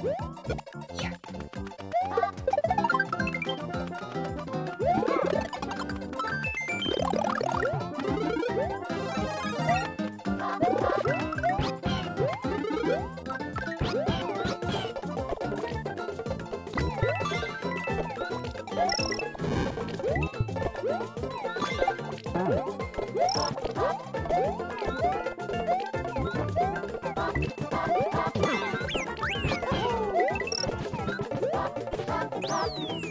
What? Whee!